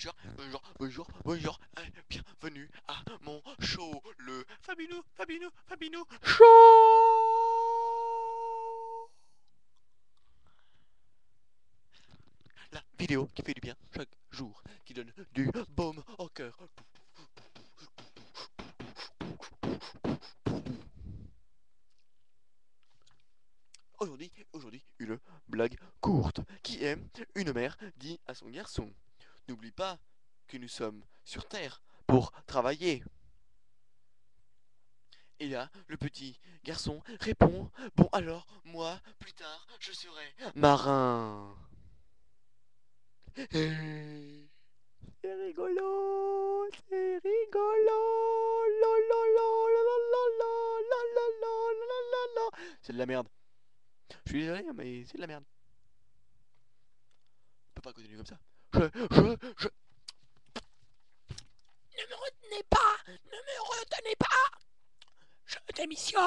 bonjour, bonjour, bonjour, bonjour, bienvenue à mon show, le Fabinou, Fabinou, Fabinou Show. La vidéo qui fait du bien chaque jour, qui donne du baume au cœur. Aujourd'hui, aujourd'hui, une blague courte. Qui est une mère dit à son garçon N'oublie pas que nous sommes sur Terre pour travailler. Et là, le petit garçon répond Bon alors, moi, plus tard, je serai marin. C'est rigolo, c'est rigolo. C'est de la merde. Je suis désolé, mais c'est de la merde. On peut pas continuer comme ça. Je, je, je. Ne me retenez pas Ne me retenez pas Je démissionne